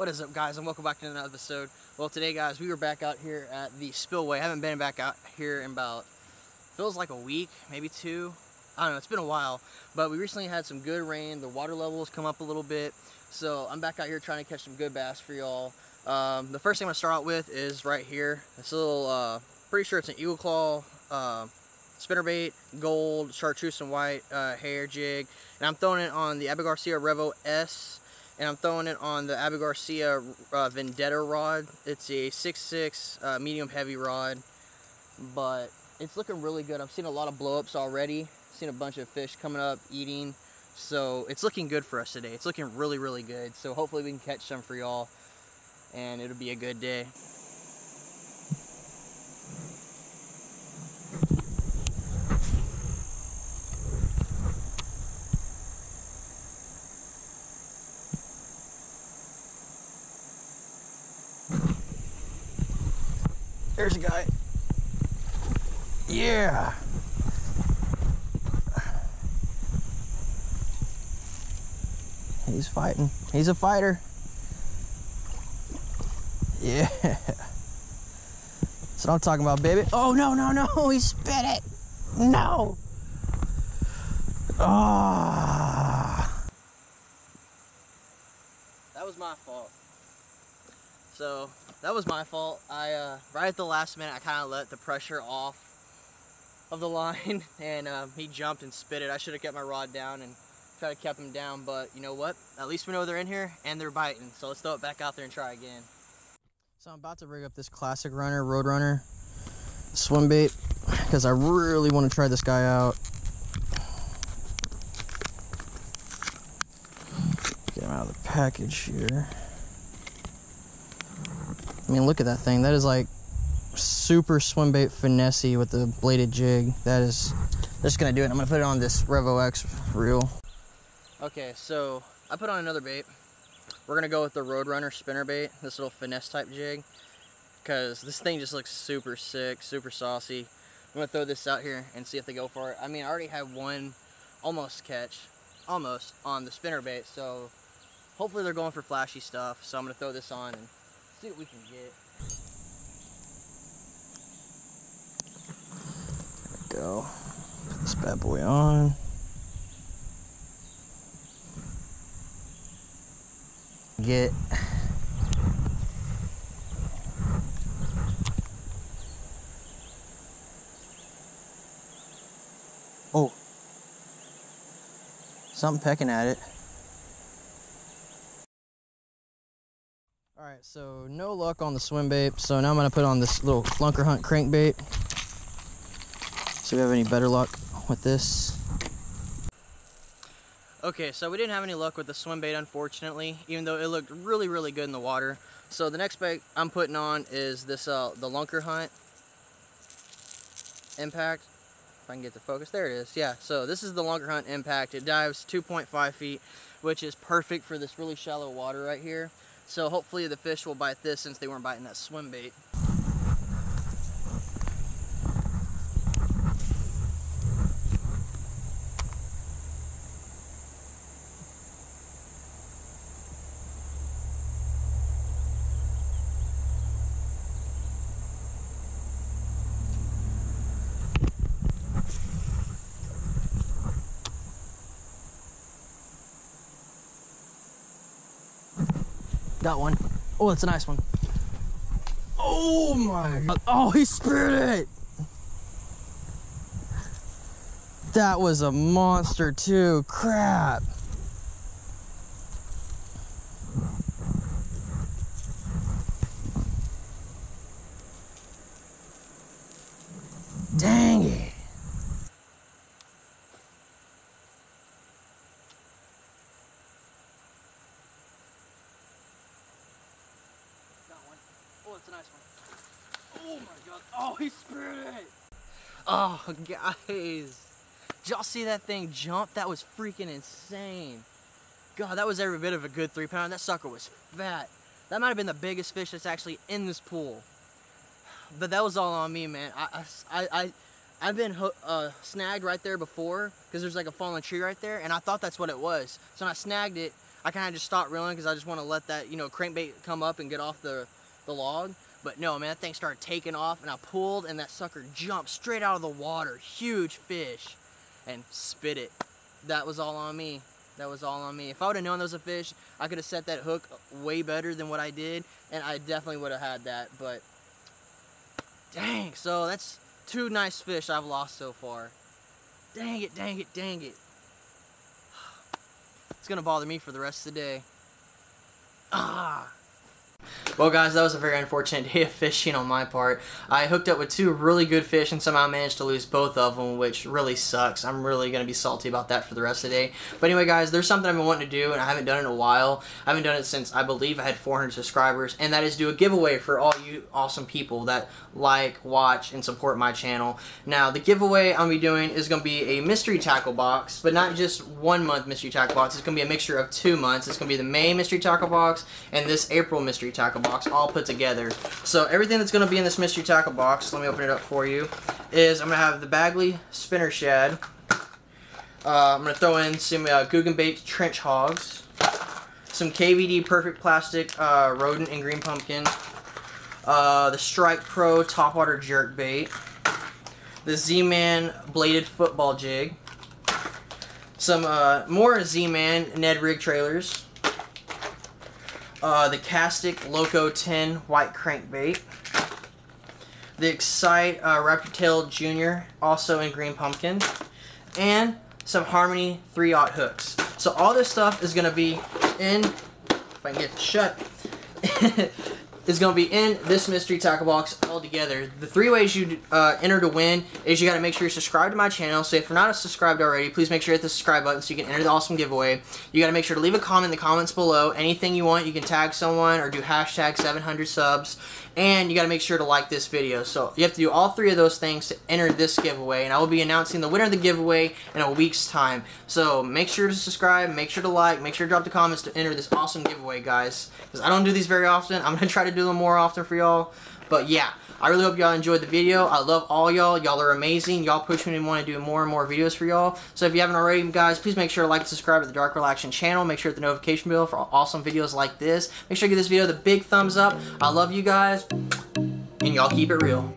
What is up guys and welcome back to another episode. Well today guys we were back out here at the spillway. I haven't been back out here in about feels like a week, maybe two. I don't know, it's been a while. But we recently had some good rain. The water levels come up a little bit. So I'm back out here trying to catch some good bass for y'all. Um, the first thing I'm gonna start out with is right here. This little uh, pretty sure it's an eagle claw uh, spinnerbait, gold, chartreuse and white uh, hair jig. And I'm throwing it on the Abu Garcia Revo S and I'm throwing it on the Abu Garcia uh, Vendetta rod. It's a 6.6 uh, medium heavy rod, but it's looking really good. I've seen a lot of blowups already. Seen a bunch of fish coming up, eating. So it's looking good for us today. It's looking really, really good. So hopefully we can catch some for y'all and it'll be a good day. There's a guy. Yeah. He's fighting. He's a fighter. Yeah. That's what I'm talking about, baby. Oh, no, no, no. He spit it. No. Ah. That was my fault. So that was my fault. I uh, right at the last minute, I kind of let the pressure off of the line, and um, he jumped and spit it. I should have kept my rod down and tried to keep him down, but you know what? At least we know they're in here and they're biting. So let's throw it back out there and try again. So I'm about to rig up this classic runner, road runner, swim bait, because I really want to try this guy out. Get him out of the package here. I mean, look at that thing. That is like super swim bait finesse with the bladed jig. That is just gonna do it. I'm gonna put it on this Revo X reel. Okay, so I put on another bait. We're gonna go with the Roadrunner spinner bait, this little finesse type jig, because this thing just looks super sick, super saucy. I'm gonna throw this out here and see if they go for it. I mean, I already have one almost catch, almost on the spinner bait, so hopefully they're going for flashy stuff. So I'm gonna throw this on and see what we can get. There we go. Put this bad boy on. Get Oh. Something pecking at it. Alright, so no luck on the swim bait. So now I'm to put on this little Lunker Hunt crankbait. See if we have any better luck with this. Okay, so we didn't have any luck with the swim bait, unfortunately, even though it looked really, really good in the water. So the next bait I'm putting on is this, uh, the Lunker Hunt Impact. If I can get the focus, there it is. Yeah, so this is the Lunker Hunt Impact. It dives 2.5 feet, which is perfect for this really shallow water right here. So hopefully the fish will bite this since they weren't biting that swim bait. Got one. Oh, that's a nice one. Oh my god. Oh, he speared it. That was a monster too. Crap. Dang it. Oh, a nice one. Oh my god. Oh, he speared it. Oh, guys. Did y'all see that thing jump? That was freaking insane. God, that was every bit of a good three pounder. That sucker was fat. That might have been the biggest fish that's actually in this pool. But that was all on me, man. I, I, I, I've been uh, snagged right there before because there's like a fallen tree right there, and I thought that's what it was. So when I snagged it, I kind of just stopped reeling because I just want to let that, you know, crankbait come up and get off the, the log. But no, man, that thing started taking off and I pulled and that sucker jumped straight out of the water. Huge fish. And spit it. That was all on me. That was all on me. If I would have known there was a fish, I could have set that hook way better than what I did. And I definitely would have had that. But dang, so that's two nice fish I've lost so far. Dang it, dang it, dang it. It's gonna bother me for the rest of the day. Ah. Well guys, that was a very unfortunate day of fishing on my part. I hooked up with two really good fish and somehow managed to lose both of them, which really sucks. I'm really going to be salty about that for the rest of the day. But anyway guys, there's something I've been wanting to do and I haven't done it in a while. I haven't done it since I believe I had 400 subscribers and that is do a giveaway for all you awesome people that like, watch, and support my channel. Now the giveaway I'm going to be doing is going to be a mystery tackle box, but not just one month mystery tackle box. It's going to be a mixture of two months. It's going to be the May mystery tackle box and this April mystery tackle box box all put together. So everything that's going to be in this mystery tackle box, let me open it up for you, is I'm going to have the Bagley Spinner Shad. Uh, I'm going to throw in some uh, Googan Bait Trench Hogs. Some KVD Perfect Plastic uh, Rodent and Green Pumpkin. Uh, the Strike Pro Topwater Jerk Bait. The Z-Man Bladed Football Jig. Some uh, more Z-Man Ned Rig Trailers uh, the Castic Loco 10 white crankbait, the Xcite uh, Raptor Tail Junior, also in green pumpkin, and some Harmony 3-aught hooks. So all this stuff is going to be in, if I can get it shut, is going to be in this mystery tackle box all together. The three ways you uh, enter to win is you got to make sure you're subscribed to my channel. So if you're not subscribed already, please make sure you hit the subscribe button so you can enter the awesome giveaway. You got to make sure to leave a comment in the comments below. Anything you want, you can tag someone or do hashtag 700 subs. And you got to make sure to like this video. So you have to do all three of those things to enter this giveaway. And I will be announcing the winner of the giveaway in a week's time. So make sure to subscribe, make sure to like, make sure to drop the comments to enter this awesome giveaway, guys. Because I don't do these very often. I'm going to try to do them more often for y'all. But yeah, I really hope y'all enjoyed the video. I love all y'all. Y'all are amazing. Y'all push me to want to do more and more videos for y'all. So if you haven't already, guys, please make sure to like and subscribe to the Dark Reel Action channel. Make sure to hit the notification bell for awesome videos like this. Make sure to give this video the big thumbs up. I love you guys, and y'all keep it real.